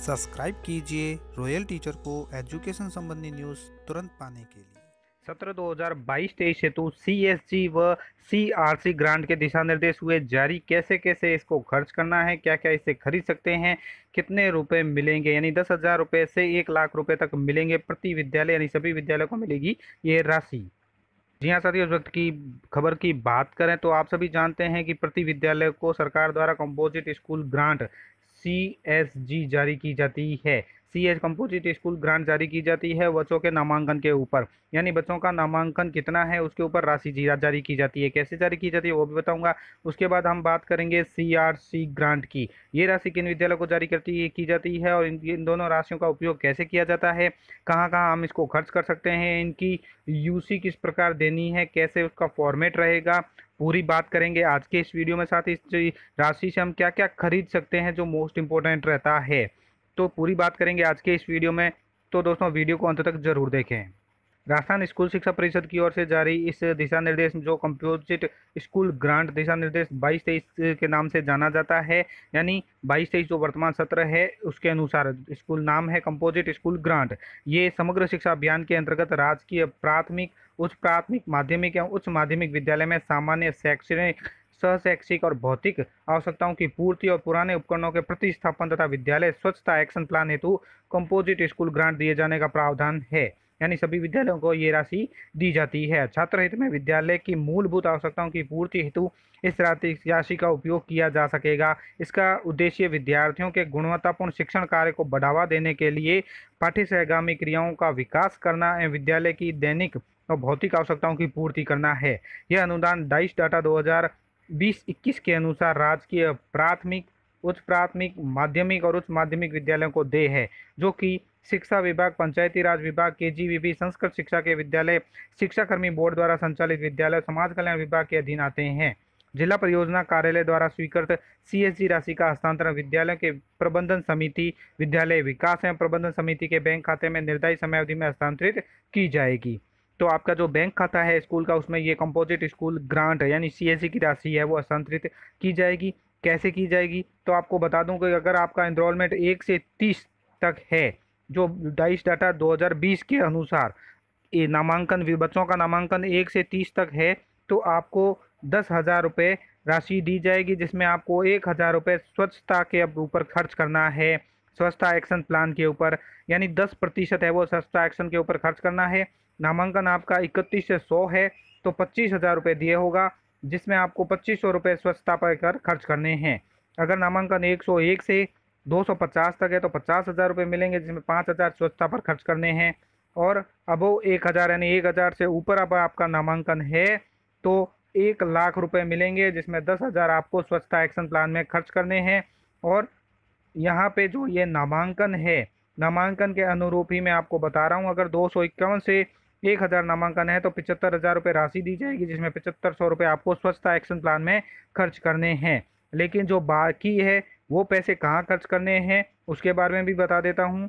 Subscribe कीजिए royal teacher को education संबंधी न्यूज़ तुरंत पाने के लिए। सत्र 2022-23 हेतु सीएसजी व सीआरसी ग्रांट के दिशा निर्देश हुए। जारी कैसे कैसे इसको खर्च करना है? क्या क्या इसे खरीद सकते हैं? कितने रुपए मिलेंगे? यानी दस हज़ार रुपये से एक लाख रुपए तक मिलेंगे प्रति विद्यालय, यानी सभी विद्यालयों को मिलेगी ये राशि। जी हाँ साथियों उस वक्त की खबर की बात करें तो आप सभी जानते हैं कि प्रति विद्यालय को सरकार द्वारा composite school grant C S G जारी की जाती है। C H composite school grant जारी की जाती है बच्चों के नामांकन के ऊपर। यानी बच्चों का नामांकन कितना है उसके ऊपर राशि जारी की जाती है। कैसे जारी की जाती है वो भी बताऊँगा। उसके बाद हम बात करेंगे सी आर सी ग्रांट की। ये राशि किन विद्यालयों को जारी करती है की जाती है और इन, इन दोनों राशियों का उपयोग कैसे किया जाता है? कहाँ कहाँ हम इसको खर्च कर सकते हैं? इनकी यूसी किस प्रकार देनी है? कैसे उसका फॉर्मेट रहेगा? पूरी बात करेंगे आज के इस वीडियो में। साथ इस राशि से हम क्या क्या खरीद सकते हैं जो मोस्ट इम्पोर्टेंट रहता है? तो पूरी बात करेंगे आज के इस वीडियो में। तो दोस्तों, वीडियो को अंत तक ज़रूर देखें। राजस्थान स्कूल शिक्षा परिषद की ओर से जारी इस दिशा निर्देश, जो कंपोजिट स्कूल ग्रांट दिशा निर्देश बाईस तेईस के नाम से जाना जाता है। यानी बाईस तेईस जो वर्तमान सत्र है, उसके अनुसार स्कूल नाम है कंपोजिट स्कूल ग्रांट ये समग्र शिक्षा अभियान के अंतर्गत राजकीय प्राथमिक, उच्च प्राथमिक माध्यमिक एवं उच्च माध्यमिक विद्यालय में सामान्य शैक्षणिक सहशैक्षिक और भौतिक आवश्यकताओं की पूर्ति और पुराने उपकरणों के प्रतिस्थापन तथा विद्यालय स्वच्छता एक्शन प्लान हेतु कंपोजिट स्कूल ग्रांट दिए जाने का प्रावधान है। यानी सभी विद्यालयों को ये राशि दी जाती है। छात्र हित में विद्यालय की मूलभूत आवश्यकताओं की पूर्ति हेतु इस राशि का उपयोग किया जा सकेगा। इसका उद्देश्य विद्यार्थियों के गुणवत्तापूर्ण शिक्षण कार्य को बढ़ावा देने के लिए पाठ्य सहगामी क्रियाओं का विकास करना एवं विद्यालय की दैनिक और भौतिक आवश्यकताओं की पूर्ति करना है। यह अनुदान डाइस डाटा 2020-21 के अनुसार राजकीय प्राथमिक, उच्च प्राथमिक, माध्यमिक और उच्च माध्यमिक विद्यालयों को दे है, जो कि शिक्षा विभाग, पंचायती राज विभाग के जी संस्कृत शिक्षा के विद्यालय शिक्षा कर्मी बोर्ड द्वारा संचालित विद्यालय, समाज कल्याण विभाग के अधीन आते हैं। जिला परियोजना कार्यालय द्वारा स्वीकृत सीएसजी राशि का हस्तांतरण विद्यालय के प्रबंधन समिति, विद्यालय विकास एवं प्रबंधन समिति के बैंक खाते में निर्धारित समय अवधि में हस्तांतरित की जाएगी। तो आपका जो बैंक खाता है स्कूल का, उसमें ये कंपोजिट स्कूल ग्रांट है, यानी सी की राशि है, वो हस्तांतरित की जाएगी। कैसे की जाएगी? तो आपको बता दूँ कि अगर आपका इनरोलमेंट एक से तीस तक है, जो डाइस डाटा 2020 के अनुसार, ये नामांकन बच्चों का नामांकन एक से तीस तक है तो आपको दस हज़ार रुपये राशि दी जाएगी, जिसमें आपको एक हज़ार रुपये स्वच्छता के ऊपर खर्च करना है, स्वच्छता एक्शन प्लान के ऊपर, यानी दस प्रतिशत है वो स्वच्छता एक्शन के ऊपर खर्च करना है। नामांकन आपका इकतीस से सौ है तो पच्चीस हज़ार रुपये दिए होगा, जिसमें आपको पच्चीस सौ रुपये स्वच्छता पर कर खर्च करने हैं। अगर नामांकन एक सौ एक से दो सौ पचास तक है तो पचास हज़ार रुपये मिलेंगे, जिसमें पाँच हज़ार स्वच्छता पर खर्च करने हैं। और अब वो एक हज़ार यानी एक हज़ार से ऊपर अब आपका नामांकन है तो एक लाख रुपए मिलेंगे, जिसमें दस हज़ार आपको स्वच्छता एक्शन प्लान में खर्च करने हैं। और यहाँ पे जो ये नामांकन है, नामांकन के अनुरूप ही मैं आपको बता रहा हूँ, अगर दो सौ इक्यावन से एक हज़ार नामांकन है तो पिचहत्तर हज़ार रुपये राशि दी जाएगी, जिसमें पचहत्तर सौ रुपये आपको स्वच्छता एक्शन प्लान में खर्च करने हैं। लेकिन जो बाकी है, वो पैसे कहाँ खर्च करने हैं, उसके बारे में भी बता देता हूँ।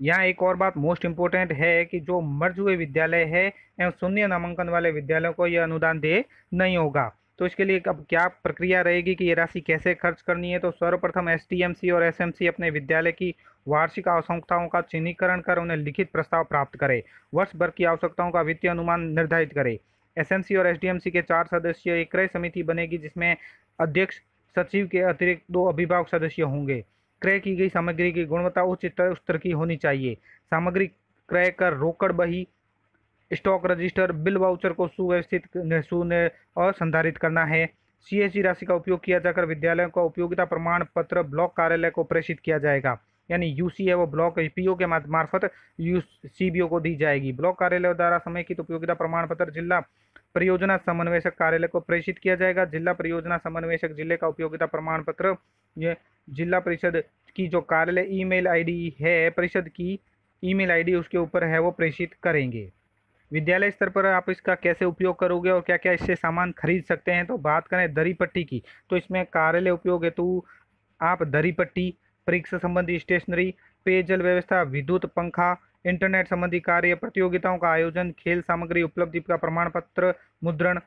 यहाँ एक और बात मोस्ट इम्पोर्टेंट है कि जो मर्ज हुए विद्यालय है, एवं शून्य नामांकन वाले विद्यालयों को यह अनुदान दे नहीं होगा। तो इसके लिए अब क्या प्रक्रिया रहेगी कि ये राशि कैसे खर्च करनी है? तो सर्वप्रथम एस और एसएमसी अपने विद्यालय की वार्षिक आवश्यकताओं का चिन्हीकरण कर उन्हें लिखित प्रस्ताव प्राप्त करे। वर्ष भर की आवश्यकताओं का वित्तीय अनुमान निर्धारित करे। एसएमसी और एसडीएमसी के चार सदस्य एक क्रय समिति बनेगी, जिसमें अध्यक्ष, सचिव के अतिरिक्त दो अभिभावक सदस्य होंगे। क्रय की गई सामग्री की गुणवत्ता उच्च स्तर की होनी चाहिए। सामग्री क्रय कर रोकड़ बही स्टॉक रजिस्टर, बिल वाउचर को सुव्यवस्थित और संधारित करना है। सीएससी राशि का उपयोग किया जाकर विद्यालयों का उपयोगिता प्रमाण पत्र ब्लॉक कार्यालय को प्रेषित किया जाएगा। यानी यूसी है वो ब्लॉक पीओ के मार्फत यू सीबीओ को दी जाएगी। ब्लॉक कार्यालय द्वारा समय समेकित उपयोगिता प्रमाण पत्र जिला परियोजना समन्वयक कार्यालय को प्रेषित किया जाएगा। जिला परियोजना समन्वयक ज़िले का उपयोगिता प्रमाण पत्र जिला परिषद की जो कार्यालय ईमेल आईडी है, परिषद की ईमेल आईडी उसके ऊपर है, वो प्रेषित करेंगे। विद्यालय स्तर पर आप इसका कैसे उपयोग करोगे और क्या क्या इससे सामान खरीद सकते हैं? तो बात करें दरी पट्टी की तो इसमें कार्यालय उपयोग हेतु आप दरी पट्टी, परीक्षा संबंधी स्टेशनरी, पेयजल व्यवस्था, विद्युत पंखा, इंटरनेट संबंधी कार्य, प्रतियोगिताओं का आयोजन, खेल सामग्री उपलब्धि का प्रमाण पत्र मुद्रण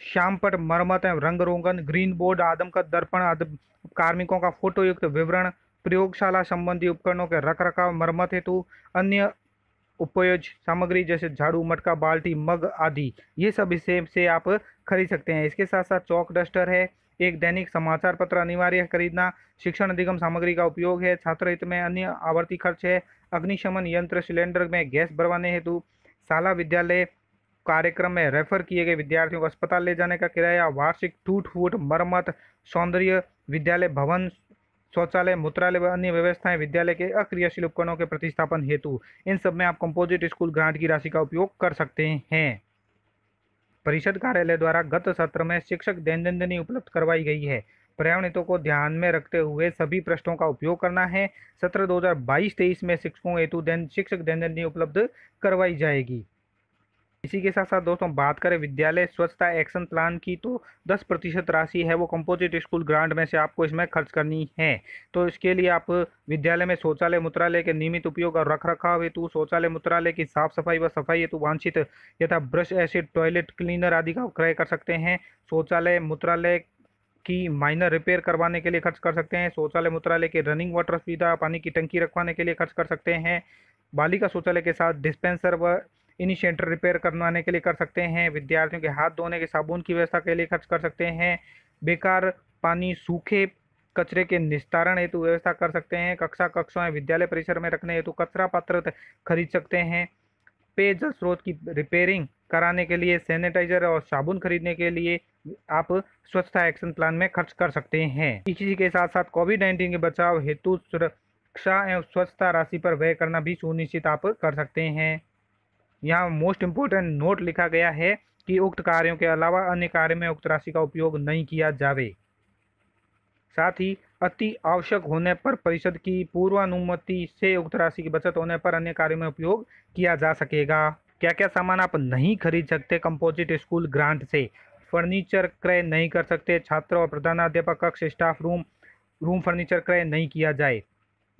श्यामपट मरम्मत एवं रंग रोगन, ग्रीन बोर्ड आदमकद दर्पण, आदम कार्मिकों का फ़ोटो युक्त विवरण, प्रयोगशाला संबंधी उपकरणों के रख रखाव मरम्मत हेतु, अन्य उपयोज सामग्री जैसे झाड़ू, मटका, बाल्टी, मग आदि। ये सब इसे, से आप खरीद सकते हैं। इसके साथ साथ चौक डस्टर है, एक दैनिक समाचार पत्र अनिवार्य खरीदना। शिक्षण निगम सामग्री का उपयोग है छात्र हित में अन्य आवर्ती खर्च है। अग्निशमन यंत्र, सिलेंडर में गैस भरवाने हेतु, शाला विद्यालय कार्यक्रम में रेफर किए गए विद्यार्थियों को अस्पताल ले जाने का किराया, वार्षिक टूट फूट मरम्मत, सौंदर्य विद्यालय भवन शौचालय, मूत्रालय व अन्य व्यवस्थाएँ, विद्यालय के अक्रियाशील उपकरणों के प्रतिस्थापन हेतु। इन सब में आप कंपोजिट स्कूल ग्रांट की राशि का उपयोग कर सकते हैं। परिषद कार्यालय द्वारा गत सत्र में शिक्षक दैनंदिनी उपलब्ध करवाई गई है। पर्यावरण हितों को ध्यान में रखते हुए सभी पृष्ठों का उपयोग करना है। सत्र 2022-23 में शिक्षकों हेतु शिक्षक दैनंदिनी उपलब्ध करवाई जाएगी। इसी के साथ साथ दोस्तों बात करें विद्यालय स्वच्छता एक्शन प्लान की तो 10 प्रतिशत राशि है वो कंपोजिट स्कूल ग्रांट में से आपको इसमें खर्च करनी है। तो इसके लिए आप विद्यालय में शौचालय मूत्रालय के नियमित उपयोग और रख रखाव हेतु, शौचालय मूत्रालय की साफ़ सफ़ाई व सफ़ाई हेतु वांछित यथा ब्रश एसिड टॉयलेट क्लीनर आदि का क्रय कर सकते हैं। शौचालय मूत्रालय की माइनर रिपेयर करवाने के लिए खर्च कर सकते हैं। शौचालय मूत्रालय के रनिंग वाटर सुविधा, पानी की टंकी रखवाने के लिए खर्च कर सकते हैं। बालिका शौचालय के साथ डिस्पेंसर व इनिशिएटर रिपेयर करवाने के लिए कर सकते हैं। विद्यार्थियों के हाथ धोने के साबुन की व्यवस्था के लिए खर्च कर सकते हैं। बेकार पानी सूखे कचरे के निस्तारण हेतु व्यवस्था कर सकते हैं। कक्षा कक्षाएँ विद्यालय परिसर में रखने हेतु कचरा पात्र खरीद सकते हैं। पेयजल स्रोत की रिपेयरिंग कराने के लिए सैनिटाइजर और साबुन खरीदने के लिए आप स्वच्छता एक्शन प्लान में खर्च कर सकते हैं। इसी के साथ साथ कोविड नाइन्टीन के बचाव हेतु सुरक्षा एवं स्वच्छता राशि पर व्यय करना भी सुनिश्चित आप कर सकते हैं। यहाँ मोस्ट इम्पोर्टेंट नोट लिखा गया है कि उक्त कार्यों के अलावा अन्य कार्य में उक्त राशि का उपयोग नहीं किया जावे। साथ ही, अति आवश्यक होने पर परिषद की पूर्वानुमति से उक्त राशि की बचत होने पर अन्य कार्यों में उपयोग किया जा सकेगा। क्या क्या सामान आप नहीं खरीद सकते कंपोजिट स्कूल ग्रांट से? फर्नीचर क्रय नहीं कर सकते, छात्र और प्रधानाध्यापक, कक्ष स्टाफ रूम रूम फर्नीचर क्रय नहीं किया जाए।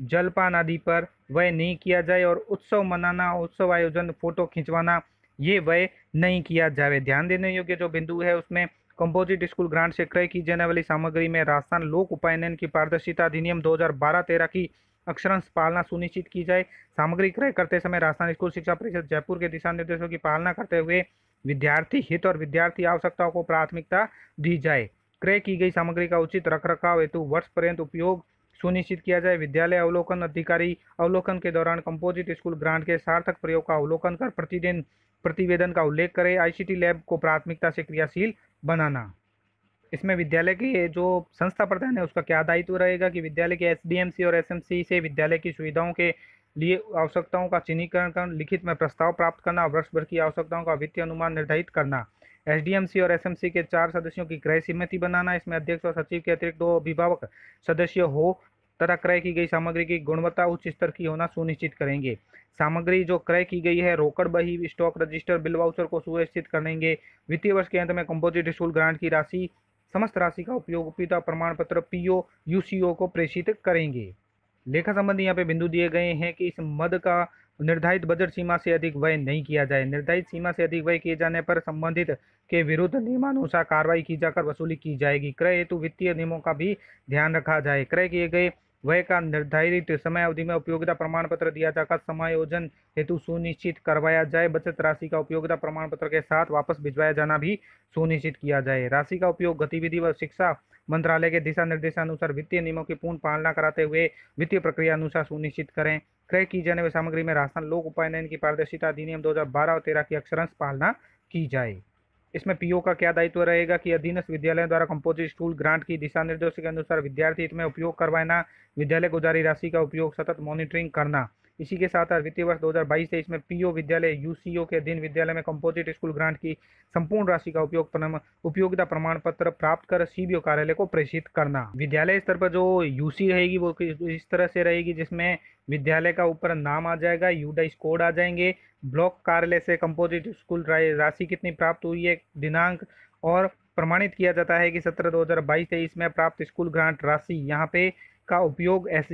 जलपान आदि पर वह नहीं किया जाए और उत्सव मनाना, उत्सव आयोजन, फ़ोटो खिंचवाना, ये वह नहीं किया जाए। ध्यान देने योग्य जो बिंदु है, उसमें कंपोजिट स्कूल ग्रांट से क्रय की जाने वाली सामग्री में राजस्थान लोक उपायन की पारदर्शिता अधिनियम 2012-13 की अक्षरंश पालना सुनिश्चित की जाए। सामग्री क्रय करते समय राजस्थान स्कूल शिक्षा परिषद जयपुर के दिशा निर्देशों की पालना करते हुए विद्यार्थी हित और विद्यार्थी आवश्यकताओं को प्राथमिकता दी जाए। क्रय की गई सामग्री का उचित रखरखाव हेतु वर्ष पर्यंत उपयोग सुनिश्चित किया जाए। विद्यालय अवलोकन अधिकारी अवलोकन के दौरान कंपोजिट स्कूल ग्रांट के सार्थक प्रयोग का अवलोकन कर प्रतिदिन प्रतिवेदन का उल्लेख करें। आईसीटी लैब को प्राथमिकता से क्रियाशील बनाना। इसमें विद्यालय के जो संस्था प्रधान है, उसका क्या दायित्व रहेगा कि विद्यालय के एसडीएमसी और एसएमसी से विद्यालय की सुविधाओं के लिए आवश्यकताओं का चिन्हीकरण कर लिखित में प्रस्ताव प्राप्त करना, वर्ष भर की आवश्यकताओं का वित्तीय अनुमान निर्धारित करना। एसडीएमसी और एसएमसी के चार सदस्यों की क्रय समिति बनाना। इसमें अध्यक्ष और सचिव के अतिरिक्त दो अभिभावक सदस्य हो तथा क्रय की गई सामग्री की गुणवत्ता उच्च स्तर की होना सुनिश्चित करेंगे। सामग्री जो क्रय की गई है, रोकड़ बही स्टॉक रजिस्टर, बिल वाउचर को सुनिश्चित करेंगे वित्तीय वर्ष के अंत में कंपोजिट स्कूल ग्रांट की राशि, समस्त राशि का उपयोग उपयोगिता प्रमाण पत्र पीओ, यूसीओ को प्रेषित करेंगे। लेखा संबंधी यहाँ पे बिंदु दिए गए हैं कि इस मद का निर्धारित बजट सीमा से अधिक व्यय नहीं किया जाए। निर्धारित सीमा से अधिक व्यय किए जाने पर संबंधित के विरुद्ध नियमानुसार कार्रवाई की जाकर वसूली की जाएगी। क्रय हेतु वित्तीय नियमों का भी ध्यान रखा जाए। क्रय किए गए व्यय का निर्धारित समय अवधि में उपयोगिता प्रमाण पत्र दिया जाकर समायोजन हेतु सुनिश्चित करवाया जाए। बचत राशि का उपयोगिता प्रमाण पत्र के साथ वापस भिजवाया जाना भी सुनिश्चित किया जाए। राशि का उपयोग गतिविधि व शिक्षा मंत्रालय के दिशा निर्देशानुसार वित्तीय नियमों की पूर्ण पालना कराते हुए वित्तीय प्रक्रिया अनुसार सुनिश्चित करें। क्रय की जाने वाली सामग्री में राशन, लोक उपायन की पारदर्शिता अधिनियम 2012 और 13 की अक्षरांश पालना की जाए। इसमें पीओ का क्या दायित्व रहेगा कि अधीनस्थ विद्यालयों द्वारा कंपोजिट स्टूल ग्रांट की दिशा निर्देशों के अनुसार विद्यार्थी हित में उपयोग करवाना, विद्यालय को जारी राशि का उपयोग, सतत मॉनिटरिंग करना। इसी के साथ वित्तीय वर्ष 2022-23 में पीओ विद्यालय, यूसीओ के अधीन विद्यालय में कंपोजिट स्कूल ग्रांट की संपूर्ण राशि का उपयोग उपयोगिता प्रमाण पत्र प्राप्त कर सीबीओ कार्यालय को प्रेषित करना। विद्यालय स्तर पर जो यूसी रहेगी, वो इस तरह से रहेगी जिसमें विद्यालय का ऊपर नाम आ जाएगा, यूडाइस कोड आ जाएँगे, ब्लॉक कार्यालय से कंपोजिट स्कूल राशि कितनी प्राप्त हुई है, दिनांक और प्रमाणित किया जाता है कि सत्रह दो हज़ार बाईस तेईस में प्राप्त स्कूल ग्रांट राशि यहाँ पे का उपयोग एस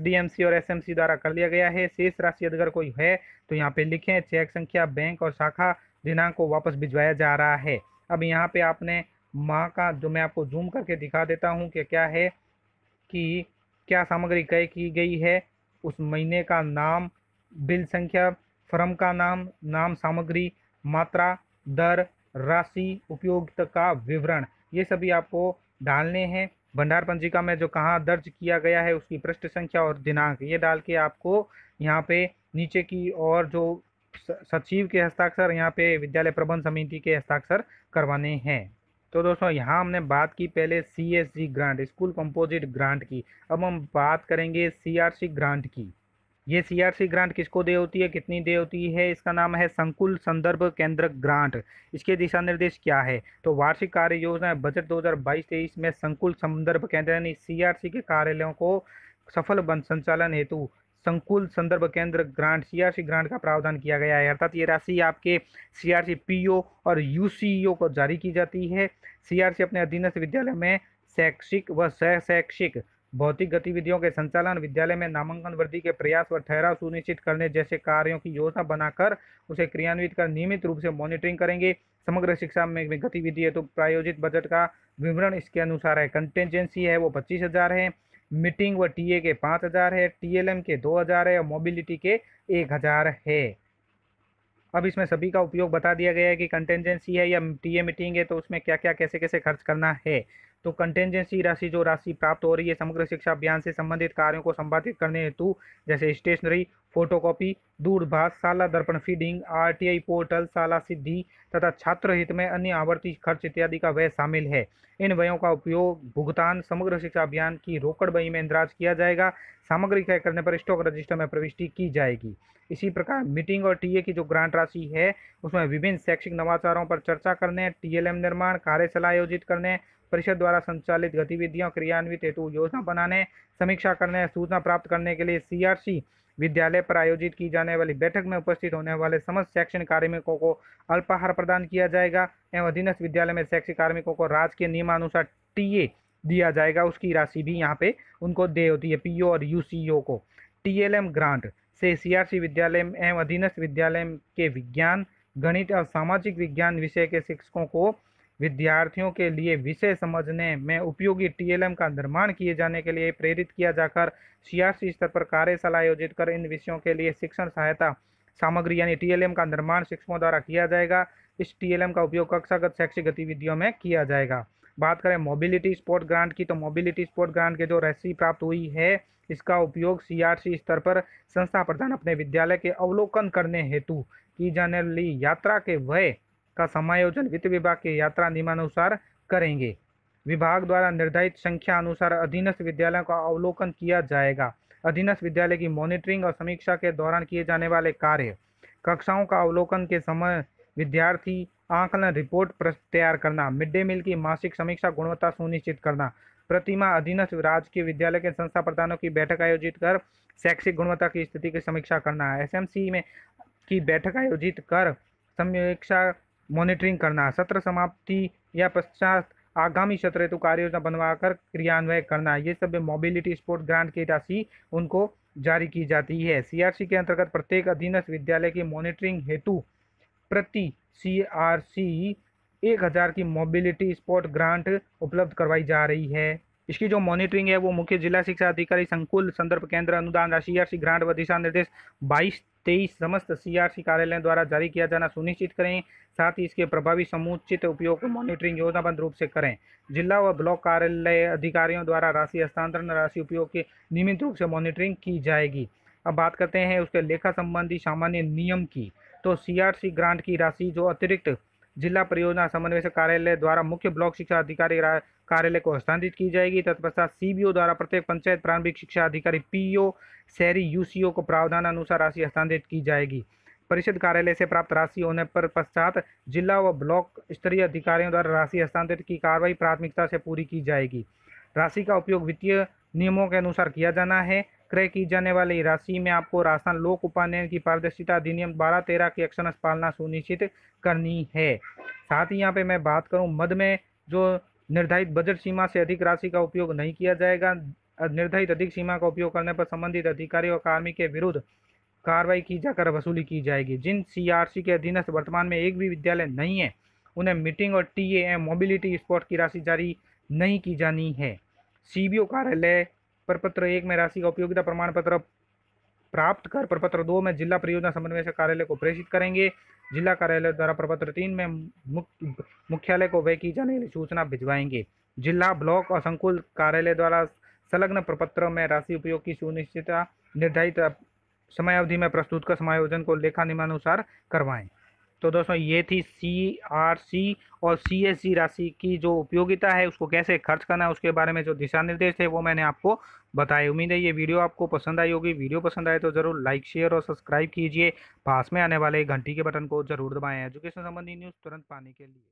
डी और एस एम सी द्वारा कर लिया गया है। शेष राशि अगर कोई है तो यहाँ पे लिखें, चेक संख्या, बैंक और शाखा दिनांक को वापस भिजवाया जा रहा है। अब यहाँ पे आपने माँ का, जो मैं आपको जूम करके दिखा देता हूँ कि क्या है कि क्या सामग्री क्रय की गई है, उस महीने का नाम, बिल संख्या, फर्म का नाम नाम सामग्री, मात्रा, दर, राशि, उपयोगिता का विवरण, ये सभी आपको डालने हैं। भंडार पंजिका में जो कहाँ दर्ज किया गया है, उसकी पृष्ठ संख्या और दिनांक, ये डाल के आपको यहाँ पे नीचे की और जो सचिव के हस्ताक्षर, यहाँ पे विद्यालय प्रबंध समिति के हस्ताक्षर करवाने हैं। तो दोस्तों, यहाँ हमने बात की पहले C S G grant school composite grant की। अब हम बात करेंगे सी आर सी ग्रांट की। ये सी आर सी ग्रांट किसको दे होती है? कितनी दे होती है? इसका नाम है संकुल संदर्भ केंद्र ग्रांट इसके दिशा निर्देश क्या है? तो वार्षिक कार्य योजना बजट 2022-23 में संकुल संदर्भ केंद्र यानी सीआरसी के कार्यालयों को सफल बन संचालन हेतु संकुल संदर्भ केंद्र ग्रांट सीआरसी ग्रांट का प्रावधान किया गया है। अर्थात ये राशि आपके सीआरसी पीओ और यूसीईओ को जारी की जाती है। सीआरसी अपने अधीनस्थ विद्यालय में शैक्षिक व शैक्षिक भौतिक गतिविधियों के संचालन, विद्यालय में नामांकन वृद्धि के प्रयास व ठहराव सुनिश्चित करने जैसे कार्यों की योजना बनाकर उसे क्रियान्वित कर नियमित रूप से मॉनिटरिंग करेंगे। समग्र शिक्षा में गतिविधि है तो प्रायोजित बजट का विवरण इसके अनुसार है। कंटेंजेंसी है, वो पच्चीस हज़ार है। मीटिंग व टीए के पाँच हज़ार है। टीएलएम के दो हज़ार है और मोबिलिटी के एक हज़ार है। अब इसमें सभी का उपयोग बता दिया गया है कि कंटेंजेंसी है या टीए मीटिंग है तो उसमें क्या क्या कैसे कैसे खर्च करना है? तो कंटेंजेंसी राशि जो राशि प्राप्त हो रही है समग्र शिक्षा अभियान से संबंधित कार्यों को संपादित करने हेतु, जैसे स्टेशनरी फोटोकॉपी दूरभाष, शाला दर्पण फीडिंग आरटीआई पोर्टल शाला सिद्धि तथा छात्र हित में अन्य आवर्ती खर्च इत्यादि का व्यय शामिल है। इन व्ययों का उपयोग भुगतान समग्र शिक्षा अभियान की रोकड़ बही में इंदराज किया जाएगा। सामग्री क्रय करने पर स्टॉक रजिस्टर में प्रविष्टि की जाएगी। इसी प्रकार मीटिंग और टीए की जो ग्रांट राशि है, उसमें विभिन्न शैक्षिक नवाचारों पर चर्चा करने टीएलएम निर्माण, कार्यशाला आयोजित करने परिषद द्वारा संचालित गतिविधियों, क्रियान्वित हेतु योजना बनाने, समीक्षा करने, सूचना प्राप्त करने के लिए सीआरसी विद्यालय पर आयोजित की जाने वाली बैठक में उपस्थित होने वाले समस्त शैक्षणिक कार्मिकों को अल्पाहार प्रदान किया जाएगा एवं अधीनस्थ विद्यालय में शैक्षिक कार्मिकों को राज्य के नियमानुसार टीए दिया जाएगा। उसकी राशि भी यहाँ पे उनको दे होती है, पीओ और यूसीओ को। टीएलएम ग्रांट से सीआरसी विद्यालय एवं अधीनस्थ विद्यालय के विज्ञान, गणित और सामाजिक विज्ञान विषय के शिक्षकों को विद्यार्थियों के लिए विषय समझने में उपयोगी टीएलएम का निर्माण किए जाने के लिए प्रेरित किया जाकर सीआरसी स्तर पर कार्यशाला आयोजित कर इन विषयों के लिए शिक्षण सहायता सामग्री यानी टीएलएम का निर्माण शिक्षकों द्वारा किया जाएगा। इस टीएलएम का उपयोग कक्षागत शैक्षिक गतिविधियों में किया जाएगा। बात करें मोबिलिटी स्पोर्ट ग्रांट की तो मोबिलिटी स्पोर्ट ग्रांट के जो राशि प्राप्त हुई है, इसका उपयोग सीआरसी स्तर पर संस्था प्रधान अपने विद्यालय के अवलोकन करने हेतु की जाने वाली यात्रा के व्यय का समायोजन वित्त विभाग के यात्रा नियमानुसार करेंगे। विभाग द्वारा निर्धारित संख्या अनुसार अधीनस्थ विद्यालयों का अवलोकन किया जाएगा। अधीनस्थ विद्यालय की मॉनिटरिंग और समीक्षा के दौरान किए जाने वाले कार्य, कक्षाओं का अवलोकन के समय विद्यार्थी आंकलन रिपोर्ट तैयार करना, मिड डे मील की मासिक समीक्षा गुणवत्ता सुनिश्चित करना, प्रतिमा अधीनस्थ राजकीय विद्यालय के संस्था प्रधानों की बैठक आयोजित कर शैक्षिक गुणवत्ता की स्थिति की समीक्षा करना, एसएमसी में की बैठक आयोजित कर समीक्षा मॉनिटरिंग करना, सत्र समाप्ति या पश्चात आगामी सत्र हेतु कार्य योजना बनवाकर क्रियान्वय करना, ये सब मोबिलिटी स्पोर्ट ग्रांट की राशि उनको जारी की जाती है। सीआरसी के अंतर्गत प्रत्येक अधीनस्थ विद्यालय की मॉनिटरिंग हेतु प्रति सीआरसी एक हज़ार की मोबिलिटी स्पोर्ट ग्रांट उपलब्ध करवाई जा रही है। इसकी जो मॉनिटरिंग है, वो मुख्य जिला शिक्षा अधिकारी, संकुल संदर्भ केंद्र, अनुदान राशि सीआरसी ग्रांट व दिशा निर्देश बाईस तेईस समस्त सीआरसी कार्यालय द्वारा जारी किया जाना सुनिश्चित करें। साथ ही इसके प्रभावी समुचित उपयोग को मॉनिटरिंग योजनाबद्ध रूप से करें। जिला व ब्लॉक कार्यालय अधिकारियों द्वारा राशि हस्तांतरण, राशि उपयोग की नियमित रूप से मॉनिटरिंग की जाएगी। अब बात करते हैं उसके लेखा संबंधी सामान्य नियम की। तो सीआरसी ग्रांट की राशि जो अतिरिक्त जिला परियोजना समन्वय कार्यालय द्वारा मुख्य ब्लॉक शिक्षा अधिकारी कार्यालय को हस्तांतरित की जाएगी। तत्पश्चात सीबीओ द्वारा प्रत्येक पंचायत प्रारंभिक शिक्षा अधिकारी पीओ शहरी यूसीओ को प्रावधान अनुसार राशि हस्तांतरित की जाएगी। परिषद कार्यालय से प्राप्त राशि होने पर पश्चात जिला व ब्लॉक स्तरीय अधिकारियों द्वारा राशि हस्तांतरित की कार्रवाई प्राथमिकता से पूरी की जाएगी। राशि का उपयोग वित्तीय नियमों के अनुसार किया जाना है। क्रय की जाने वाली राशि में आपको राशन लोक उपानयन की पारदर्शिता अधिनियम बारह तेरह की अक्षर पालना सुनिश्चित करनी है। साथ ही यहाँ पे मैं बात करूँ मद में जो निर्धारित बजट सीमा से अधिक राशि का उपयोग नहीं किया जाएगा, निर्धारित अधिक सीमा का उपयोग करने पर संबंधित अधिकारी और कार्मिक के विरुद्ध कार्रवाई की जाकर वसूली की जाएगी। जिन सीआरसी के अधीनस्थ वर्तमान में एक भी विद्यालय नहीं है, उन्हें मीटिंग और एम मोबिलिटी स्पोर्ट की राशि जारी नहीं की जानी है। सीबीओ कार्यालय प्रपत्र एक में राशि का उपयोगिता प्रमाण पत्र प्राप्त कर प्रपत्र दो में जिला परियोजना समन्वय कार्यालय को प्रेषित करेंगे। जिला कार्यालय द्वारा प्रपत्र तीन में मुख्यालय को वह की जाने सूचना भिजवाएँगे। जिला ब्लॉक और संकुल कार्यालय द्वारा संलग्न प्रपत्र में राशि उपयोग की सुनिश्चितता निर्धारित समय अवधि में प्रस्तुत कर समायोजन को लेखा नियमानुसार करवाएँ। तो दोस्तों, ये थी सी आर सी और सी एस सी राशि की जो उपयोगिता है, उसको कैसे खर्च करना है, उसके बारे में जो दिशा निर्देश थे, वो मैंने आपको बताए। उम्मीद है ये वीडियो आपको पसंद आई होगी। वीडियो पसंद आए तो ज़रूर लाइक, शेयर और सब्सक्राइब कीजिए। पास में आने वाले घंटी के बटन को ज़रूर दबाएँ। एजुकेशन संबंधी न्यूज़ तुरंत पाने के लिए।